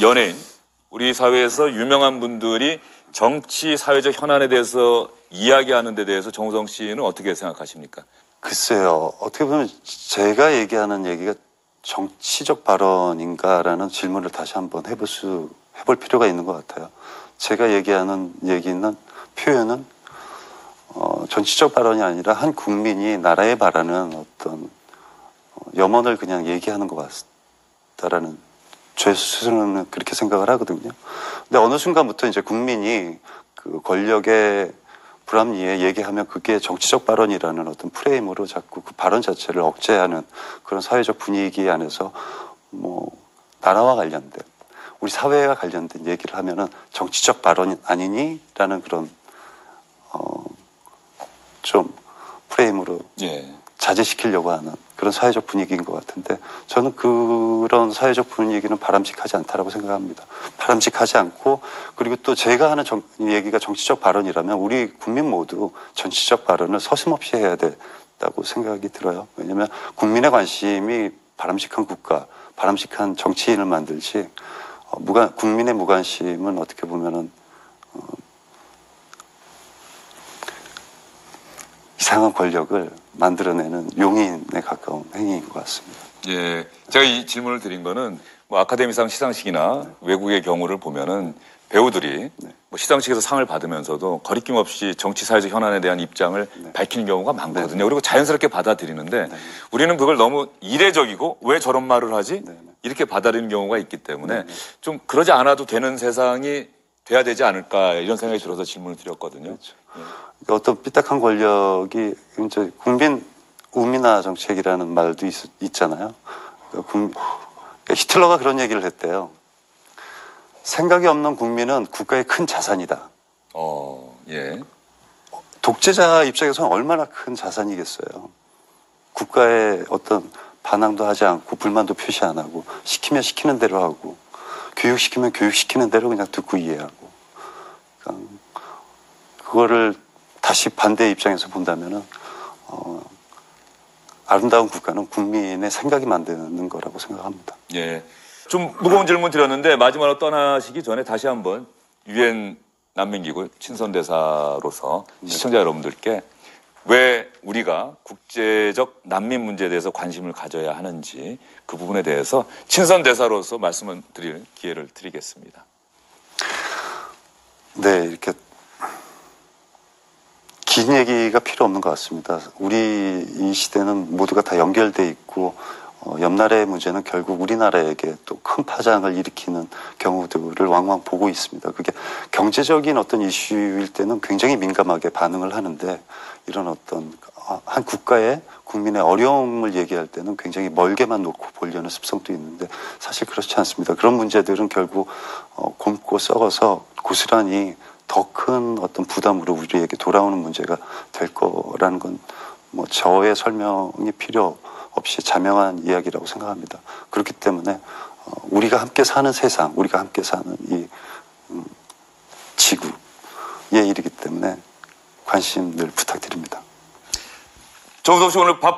연예인, 우리 사회에서 유명한 분들이 정치 사회적 현안에 대해서 이야기하는 데 대해서 정우성 씨는 어떻게 생각하십니까? 글쎄요. 어떻게 보면 제가 얘기하는 얘기가 정치적 발언인가라는 질문을 다시 한번 해볼 수 해볼 필요가 있는 것 같아요. 제가 얘기하는 얘기는 표현은 어, 정치적 발언이 아니라 한 국민이 나라에 바라는 어떤 어, 염원을 그냥 얘기하는 것 같다라는 제 스스로는 그렇게 생각을 하거든요. 근데 어느 순간부터 이제 국민이 그 권력의 불합리에 얘기하면 그게 정치적 발언이라는 어떤 프레임으로 자꾸 그 발언 자체를 억제하는 그런 사회적 분위기 안에서 뭐 나라와 관련된 우리 사회와 관련된 얘기를 하면은 정치적 발언 아니니라는 그런 어 좀 프레임으로 예. 자제시키려고 하는 그런 사회적 분위기인 것 같은데 저는 그런 사회적 분위기는 바람직하지 않다라고 생각합니다. 바람직하지 않고 그리고 또 제가 하는 정, 얘기가 정치적 발언이라면 우리 국민 모두 정치적 발언을 서슴없이 해야 된다고 생각이 들어요. 왜냐하면 국민의 관심이 바람직한 국가, 바람직한 정치인을 만들지 어, 무관, 국민의 무관심은 어떻게 보면은 이상한 권력을 만들어내는 용인에 가까운 행위인 것 같습니다. 예. 제가 이 질문을 드린 거는 뭐 아카데미상 시상식이나 외국의 경우를 보면은 배우들이 뭐 시상식에서 상을 받으면서도 거리낌 없이 정치 사회적 현안에 대한 입장을 밝히는 경우가 많거든요. 그리고 자연스럽게 받아들이는데 우리는 그걸 너무 이례적이고 왜 저런 말을 하지? 네, 네. 이렇게 받아들이는 경우가 있기 때문에 좀 그러지 않아도 되는 세상이 돼야 되지 않을까 이런 생각이 들어서 질문을 드렸거든요. 어떤 삐딱한 권력이 이제 국민 우민화 정책이라는 말도 있, 잖아요 히틀러가 그런 얘기를 했대요. 생각이 없는 국민은 국가의 큰 자산이다. 어, 예. 독재자 입장에서는 얼마나 큰 자산이겠어요. 국가의 어떤 반항도 하지 않고 불만도 표시 안 하고 시키면 시키는 대로 하고 교육시키면 교육시키는 대로 그냥 듣고 이해하고 그러니까 그거를 다시 반대 입장에서 본다면은 어, 아름다운 국가는 국민의 생각이 만드는 거라고 생각합니다. 예. 좀 무거운 질문 드렸는데 마지막으로 떠나시기 전에 다시 한번 유엔 난민기구 친선대사로서 시청자 여러분들께 왜 우리가 국제적 난민 문제에 대해서 관심을 가져야 하는지 그 부분에 대해서 친선 대사로서 말씀을 드릴 기회를 드리겠습니다. 네, 이렇게 긴 얘기가 필요 없는 것 같습니다. 우리 이 시대는 모두가 다 연결돼 있고 어, 옆 나라의 문제는 결국 우리나라에게 또 큰 파장을 일으키는 경우들을 왕왕 보고 있습니다. 그게 경제적인 어떤 이슈일 때는 굉장히 민감하게 반응을 하는데 이런 어떤 아, 한 국가의 국민의 어려움을 얘기할 때는 굉장히 멀게만 놓고 보려는 습성도 있는데 사실 그렇지 않습니다. 그런 문제들은 결국 어, 곰고 썩어서 고스란히 더 큰 어떤 부담으로 우리에게 돌아오는 문제가 될 거라는 건 뭐 저의 설명이 필요 없이 자명한 이야기라고 생각합니다. 그렇기 때문에 어, 우리가 함께 사는 세상, 우리가 함께 사는 이 음, 지구의 일이기 때문에 관심 늘 부탁드립니다. 정우성 씨 오늘 밥